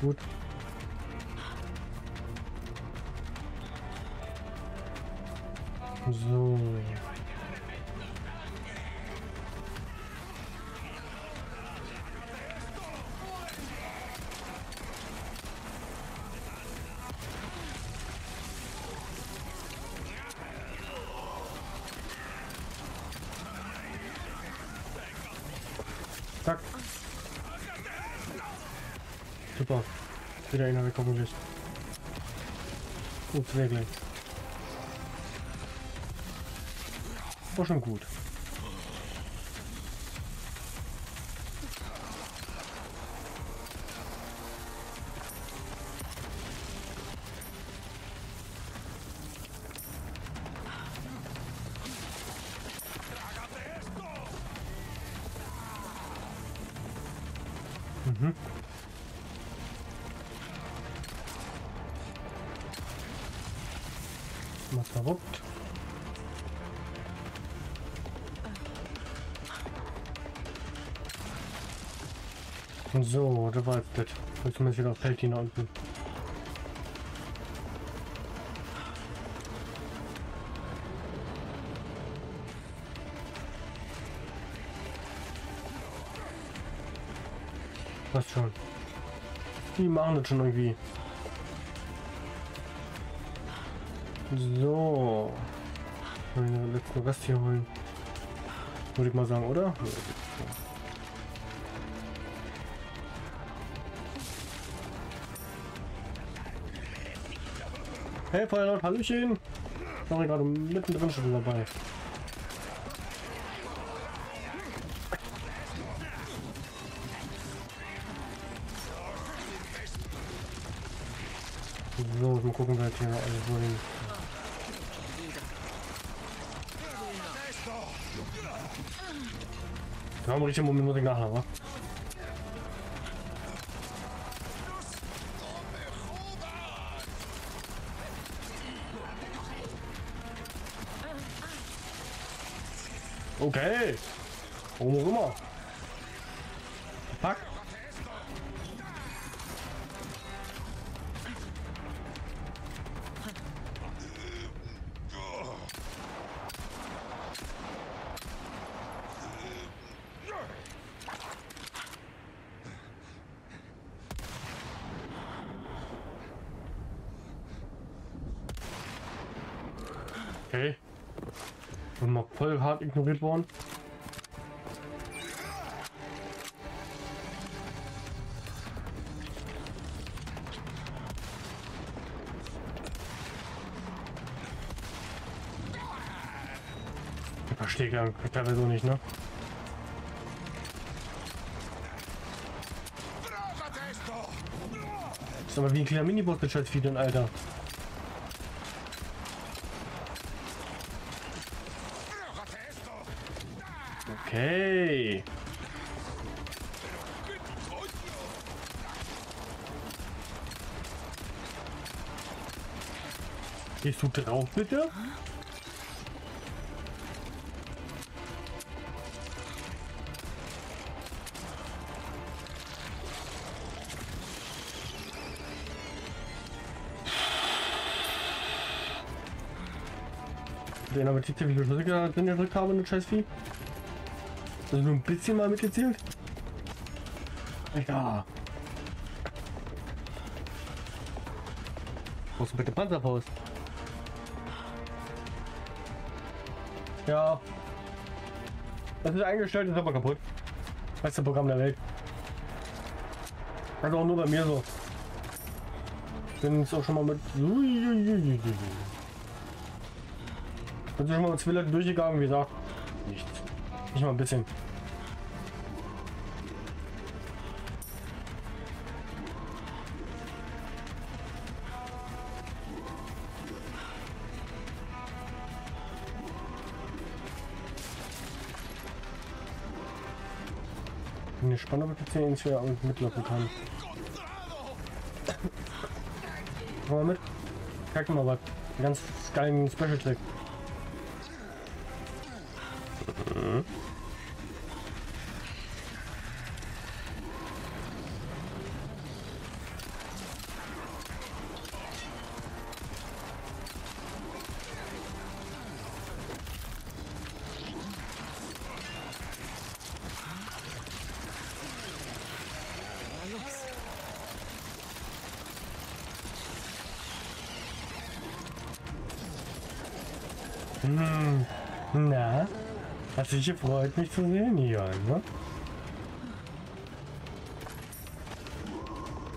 Gut. So. Wieder einer weg hoffentlich. Gut, zwei gleich. War schon gut. Mhm. Was verrückt. So, da war jetzt das. Jetzt müssen wir wieder auf hier unten. Was schon? Die machen das schon irgendwie. So. Den letzten Rest hier holen. Würde ich mal sagen, oder? Hey, Feuerlaut, Hallöchen! Sorry, gerade mittendrin schon dabei. So, mal gucken, wer hier alles wohin. Wir haben richtig Moment, muss Und mal voll hart ignoriert worden. Ich verstehe gar teilweise so nicht, ne? Das ist aber wie ein kleiner Miniboss mit Vieh, Alter. Okay. Gehst du drauf, bitte? Den aber die wie viele Schlüssel gedrückt habe, eine scheiß Vieh. Also nur ein bisschen mal mitgezählt? Wo ist denn bitte Panzerfaust? Ja. Das ist eingestellt, ist aber kaputt. Beste Programm der Welt. Also auch nur bei mir so. Bin es auch schon mal mit. Bin schon mal mit Zwiller durchgegangen, wie gesagt. Nichts. Nicht mal ein bisschen. Gespannt, ob ich jetzt hier irgendwie mitlaufen kann. Komm mal mit. Kack mal was. Ganz geilen Special Trick. Hm. Na? Hast dich gefreut, mich zu sehen, Jan, ne?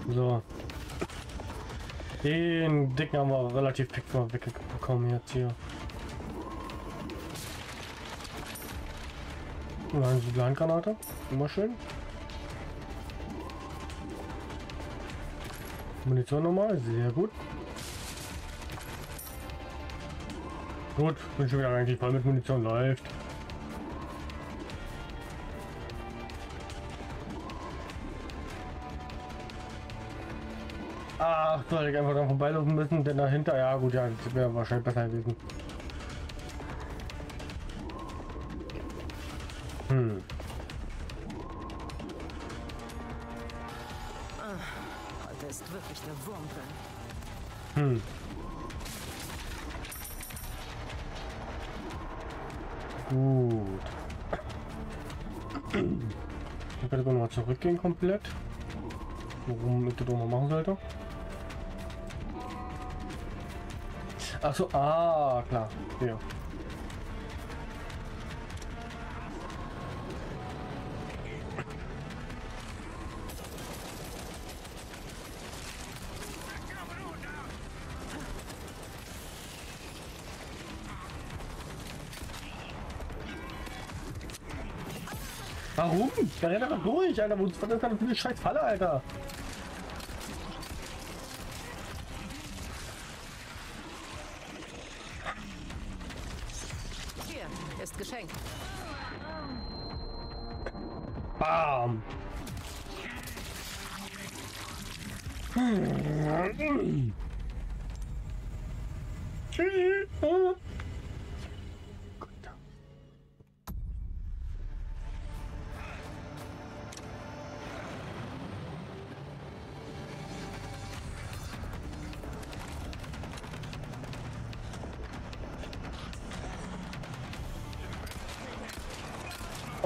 So. Den dicken haben wir relativ dick wegbekommen jetzt hier. Und dann die Landgranate. Immer schön. Munition nochmal, sehr gut. Gut, bin schon wieder eigentlich voll mit Munition läuft. Ach, soll ich einfach dann vorbeilaufen müssen, denn dahinter, ja gut, ja, das wäre wahrscheinlich besser gewesen. Komplett. Warum ich das auch machen sollte. Achso, ah, klar. Ja. Warum? Der rennt einfach durch, Alter. Was ist das denn für eine scheiß Falle, Alter?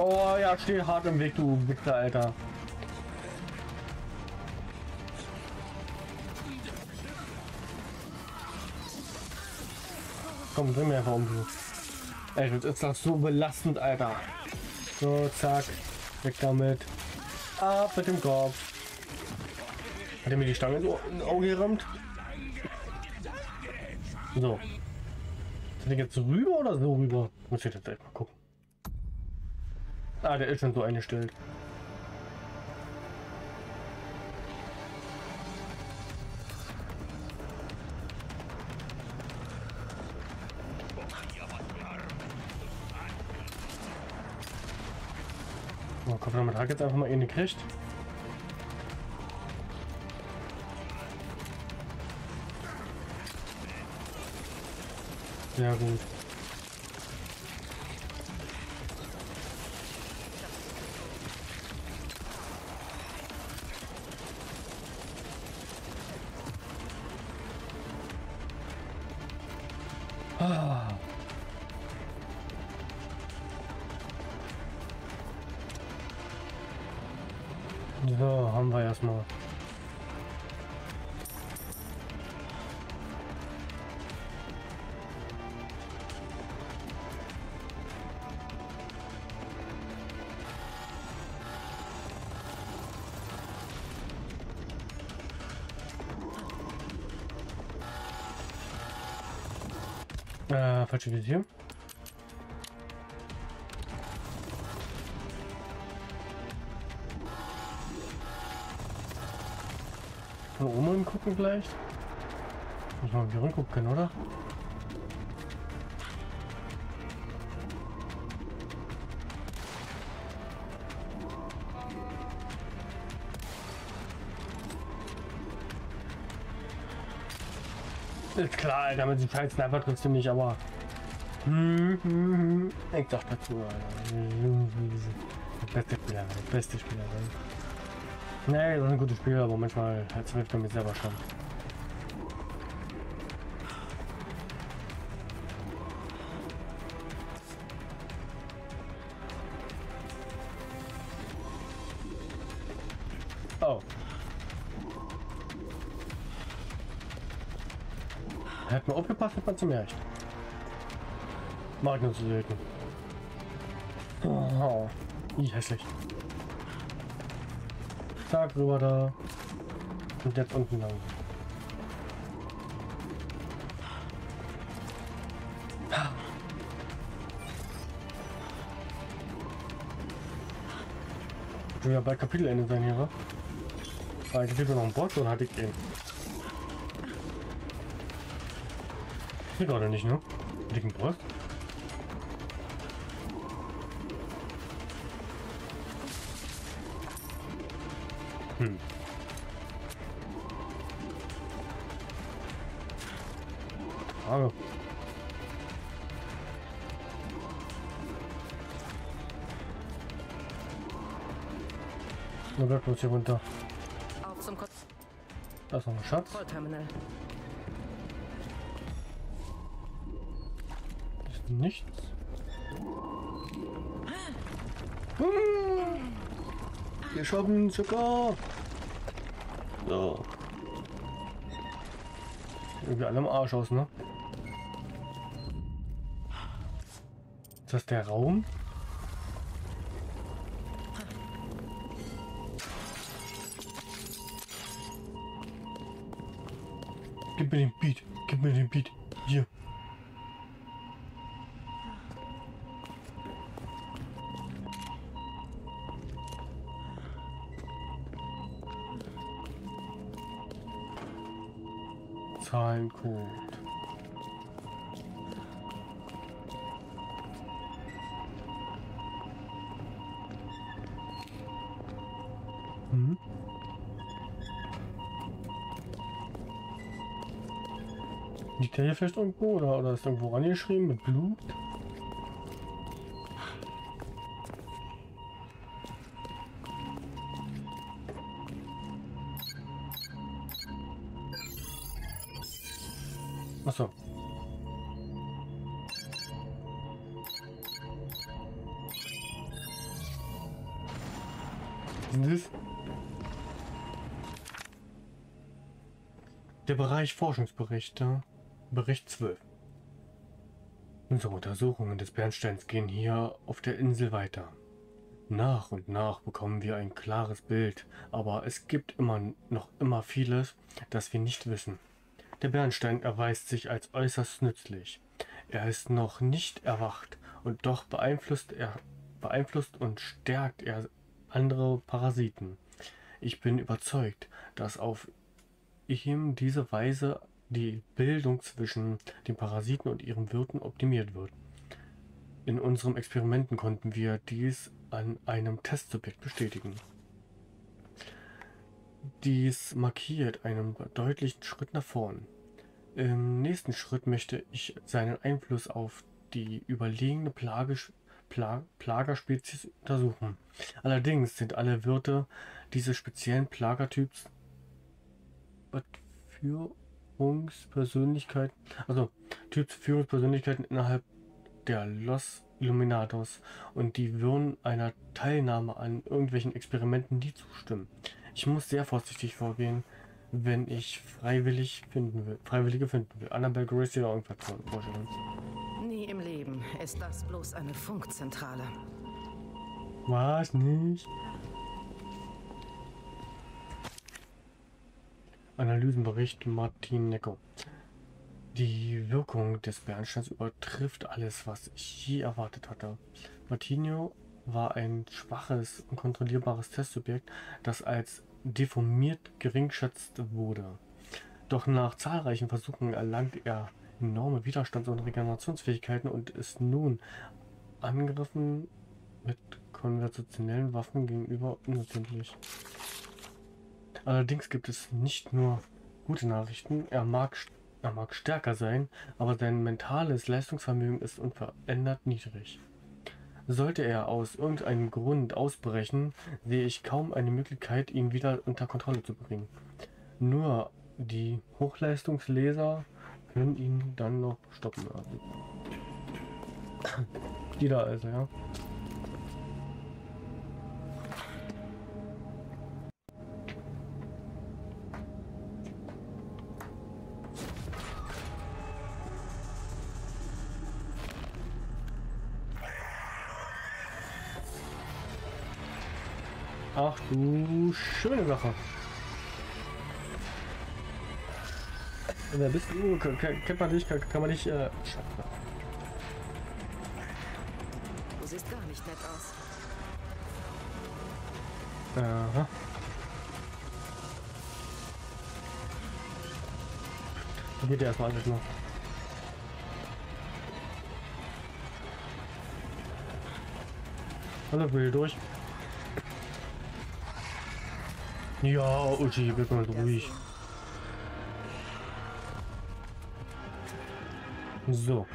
Oh ja, steh hart im Weg, du Wichser, Alter. Komm, bring mir einfach um. Ey, das ist doch so belastend, Alter. So, zack. Weg damit. Ab mit dem Kopf. Hat er mir die Stange ins Auge gerammt? So. Sind die jetzt rüber oder so rüber? Muss ich jetzt mal gucken. Ah, der ist schon so eingestellt. Oh, kommt damit hat jetzt einfach mal ihn gekriegt. Sehr gut. Äh, falsche Visier. Von oben gucken gleich. Muss man wieder rumgucken, oder? Klar, Alter, mit dem scheiß Sniper triffst du nicht, aber... Hm, hm, hm. Ich sag dazu, Alter. Beste Spieler, beste Spieler. Nee, ist ein gutes Spiel, aber manchmal zweifelt er mir selber schon. Oh. Hätte man aufgepasst, hätte man zum Recht. Mag nur zu selten. Oh, wie hässlich. Zack, rüber da. Und jetzt unten lang. Schon ja bald Kapitelende sein hier, wa? Ah, ich noch einen Boss oder hatte ich den? Hier gerade nicht, ne? Dicken Boss? Hm. Frage. Na, bleibt uns hier runter. Auf zum Kon Da ist noch ein Schatz. Kontrollterminal. Nichts. Wir shoppen Zucker. So. Irgendwie alle am Arsch aus, ne? Ist das der Raum? Gib mir den Beat. Gib mir den Beat. Zahlencode. Hm? Liegt der hier vielleicht irgendwo oder, oder ist irgendwo rangeschrieben mit Blut? Was ist das? Der Bereich Forschungsberichte. Bericht 12. Unsere Untersuchungen des Bernsteins gehen hier auf der Insel weiter. Nach und nach bekommen wir ein klares Bild, aber es gibt immer noch immer vieles, das wir nicht wissen. Der Bernstein erweist sich als äußerst nützlich. Er ist noch nicht erwacht und doch beeinflusst er beeinflusst und stärkt er andere Parasiten. Ich bin überzeugt, dass auf ihm diese Weise die Bildung zwischen den Parasiten und ihren Wirten optimiert wird. In unseren Experimenten konnten wir dies an einem Testsubjekt bestätigen. Dies markiert einen deutlichen Schritt nach vorn. Im nächsten Schritt möchte ich seinen Einfluss auf die überlegene Plage, Pla, Plagerspezies untersuchen. Allerdings sind alle Wirte dieses speziellen Plagertyps Führungspersönlichkeiten, also Typs Führungspersönlichkeiten innerhalb der Los Illuminados und die würden einer Teilnahme an irgendwelchen Experimenten nie zustimmen. Ich muss sehr vorsichtig vorgehen, wenn ich freiwillig finden will, Freiwillige finden will. Annabelle Gracie oder irgendwas vorstellen. Ist das bloß eine Funkzentrale. Was nicht? Analysenbericht Martin Necko. Die Wirkung des Bernsteins übertrifft alles, was ich je erwartet hatte. Martinho war ein schwaches, unkontrollierbares Testsubjekt, das als deformiert geringschätzt wurde. Doch nach zahlreichen Versuchen erlangt er enorme Widerstands- und Regenerationsfähigkeiten und ist nun Angriffen mit konventionellen Waffen gegenüber unempfindlich. Allerdings gibt es nicht nur gute Nachrichten. Er mag, er mag stärker sein, aber sein mentales Leistungsvermögen ist unverändert niedrig. Sollte er aus irgendeinem Grund ausbrechen, sehe ich kaum eine Möglichkeit, ihn wieder unter Kontrolle zu bringen. Nur die Hochleistungsleser können ihn dann noch stoppen lassen. Die da also, ja. Ach du schöne Sache. Wer bist du? K kennt man dich? Kann, kann man dich... Äh. Du siehst gar nicht nett aus. Aha. Da geht ja erstmal alles noch. Hallo, will durch. Ja, Uchi, wird mal ruhig. So.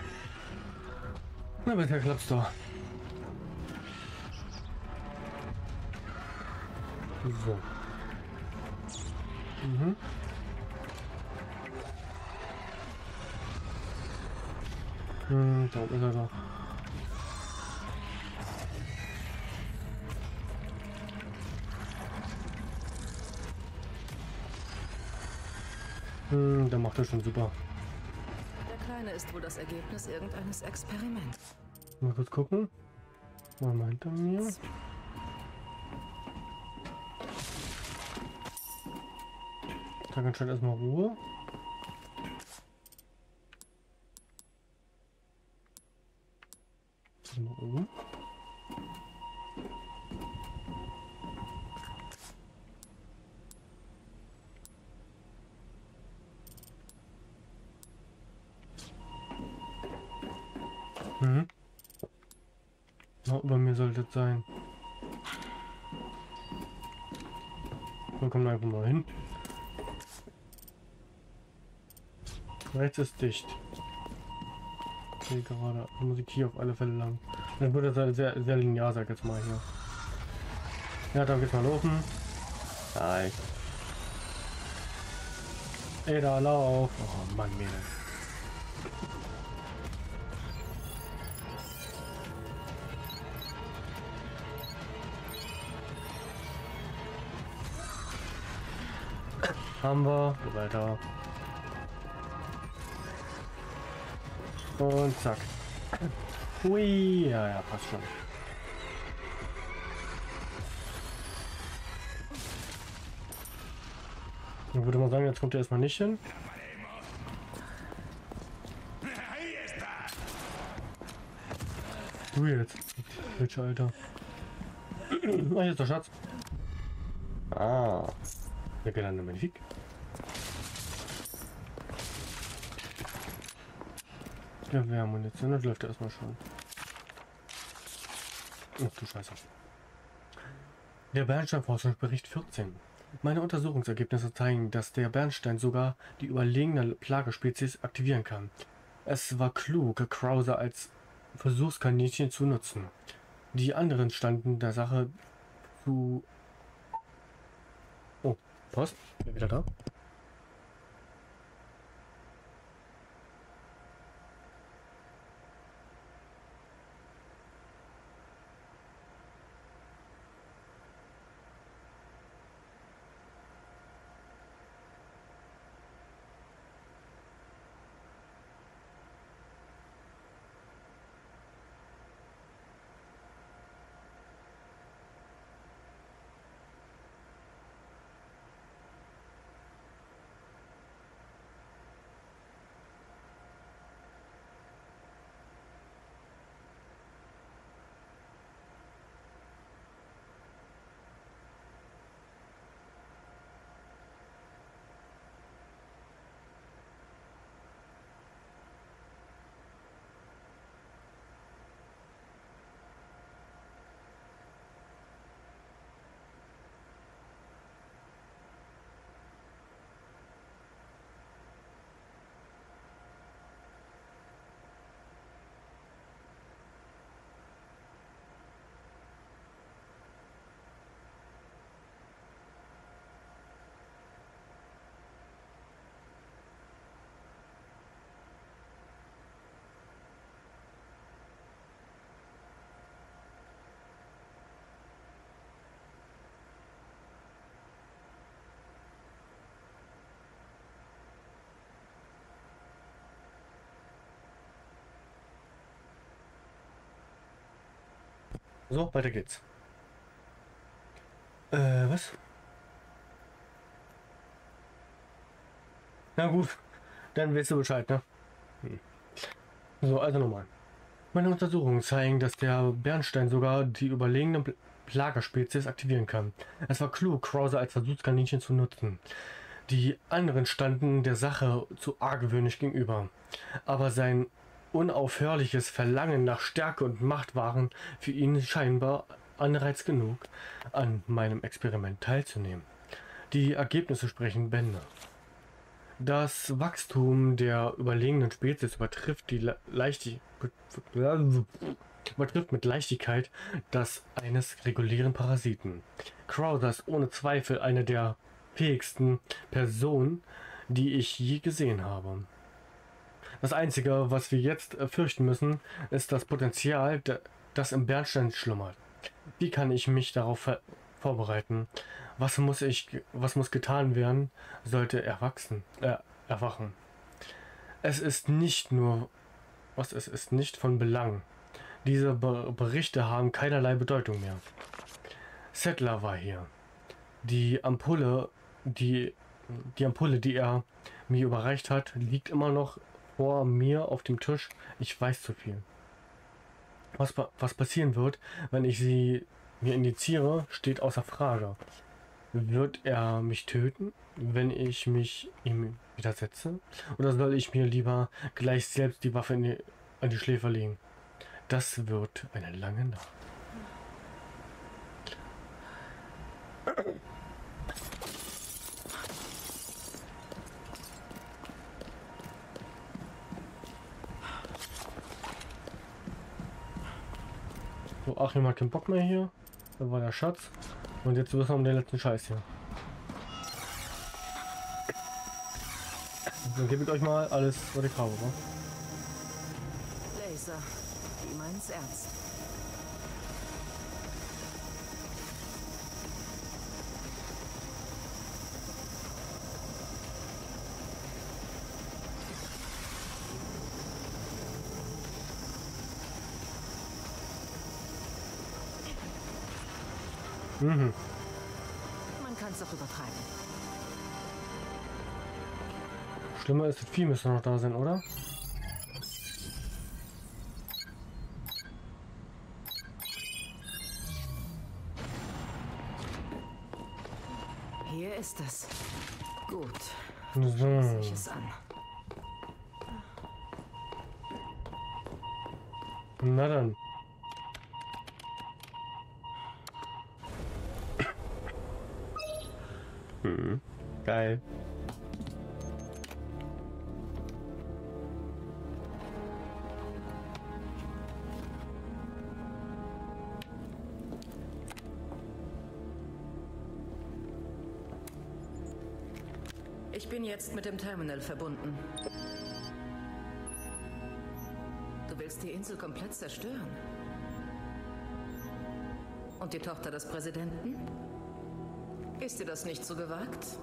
Na, bitte klappt's doch. So. Mhm. Hm, da ist er doch. Hm, der macht das schon super. Ist wohl das Ergebnis irgendeines Experiments. Mal kurz gucken. Mal mal hinter mir. Da ganz schön erstmal Ruhe. Mal oben. Mhm. Na, über mir sollte es sein. Dann kommen wir einfach mal hin. Rechts ist dicht. Okay, gerade. Die Musik hier auf alle Fälle lang. Dann wird das sehr, sehr linear, sag ich jetzt mal hier. Ja, dann geht's mal laufen. Nein. Ey, da lauf. Oh Mann, Mädel. Haben wir. Weiter. Und zack. Hui, ja, ja, passt schon. Dann würde man sagen, jetzt kommt er erstmal nicht hin. Du jetzt. Welcher Alter? Ah, hier ist der Schatz. Ah. Der Gelände Magnifik. Ja, wir haben das läuft erstmal schon. Ach du Scheiße. Der Bernstein-Forschungsbericht 14. Meine Untersuchungsergebnisse zeigen, dass der Bernstein sogar die überlegene Plagespezies aktivieren kann. Es war klug, Krauser als Versuchskaninchen zu nutzen. Die anderen standen der Sache zu... Oh, Post? Bin wieder da? So, weiter geht's. Äh, was? Na gut, dann weißt du Bescheid, ne? Hm. So, also nochmal. Meine Untersuchungen zeigen, dass der Bernstein sogar die überlegene Plagerspezies aktivieren kann. Es war klug, Krauser als Versuchskaninchen zu nutzen. Die anderen standen der Sache zu argwöhnisch gegenüber. Aber sein unaufhörliches Verlangen nach Stärke und Macht waren für ihn scheinbar Anreiz genug, an meinem Experiment teilzunehmen. Die Ergebnisse sprechen Bände. Das Wachstum der überlegenen Spezies übertrifft die Leichtigkeit übertrifft mit Leichtigkeit das eines regulären Parasiten. Crowther ist ohne Zweifel eine der fähigsten Personen, die ich je gesehen habe. Das Einzige, was wir jetzt fürchten müssen, ist das Potenzial, das im Bernstein schlummert. Wie kann ich mich darauf vorbereiten? Was muss ich, was muss getan werden, sollte er wachsen, äh, erwachen? Es ist nicht nur, was es ist nicht von Belang. Diese Be Berichte haben keinerlei Bedeutung mehr. Settler war hier. Die Ampulle, die, die Ampulle, die er mir überreicht hat, liegt immer noch vor mir auf dem Tisch. Ich weiß zu viel. Was, was passieren wird, wenn ich sie mir indiziere, steht außer Frage. Wird er mich töten, wenn ich mich ihm widersetze? Oder soll ich mir lieber gleich selbst die Waffe die, an die Schläfe legen? Das wird eine lange Nacht. Achim hat keinen Bock mehr hier. Da war der Schatz. Und jetzt wissen wir um den letzten Scheiß hier. Dann gebe ich euch mal alles, was ich habe, wa? Laser, die meint's ernst. Mhm. Man kann's auch übertreiben. Schlimmer ist, das Vieh müsste noch da sein, oder? Hier ist es. Gut. So. Ich es an. Na dann. Hm. Geil. Ich bin jetzt mit dem Terminal verbunden. Du willst die Insel komplett zerstören? Und die Tochter des Präsidenten? Ist dir das nicht so gewagt?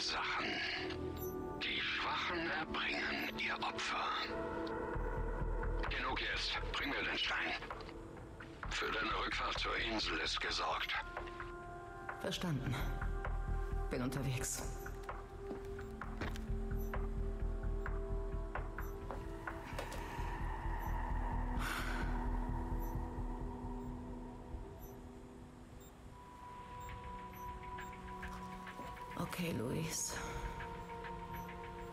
Sachen. Die Schwachen erbringen ihr Opfer. Genug jetzt. Bring mir den Stein. Für deine Rückfahrt zur Insel ist gesorgt. Verstanden. Bin unterwegs. Okay, Luis.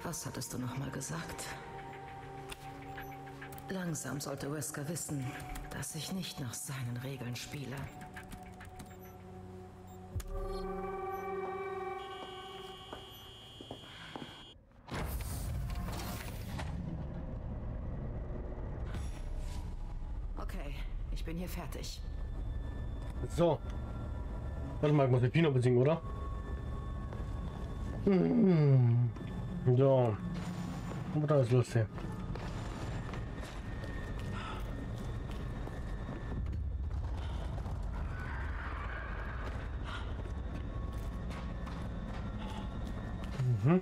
Was hattest du noch mal gesagt? Langsam sollte Wesker wissen, dass ich nicht nach seinen Regeln spiele. Okay, ich bin hier fertig. So. Warte mal, ich muss den Pino besiegen, oder? Hm. So. Aber da ist lustig. Mhm.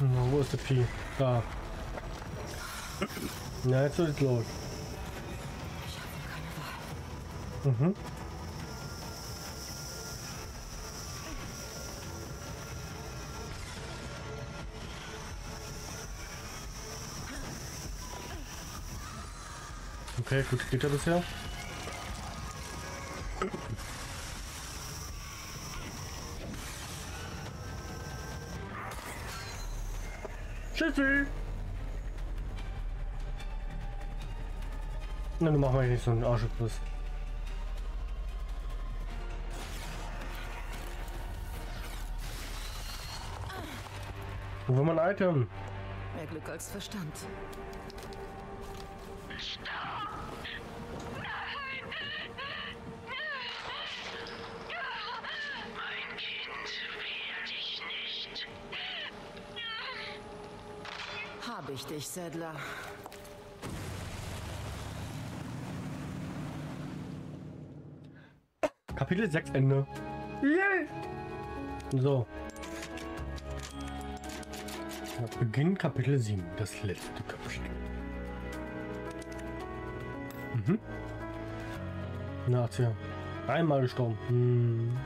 Na, wo ist das Mhm. Okay, gut geht er bisher. Tschüssi! Na, du mach mal nicht so einen Arschekuss. Wo will man ein Item? Mehr Glück als Verstand. Mein. Habe ich dich, Sadler. Kapitel 6 Ende. Yay! So. Beginn Kapitel 7, das letzte Kapitel. Mhm. Na, tja. Einmal gestorben. Hm.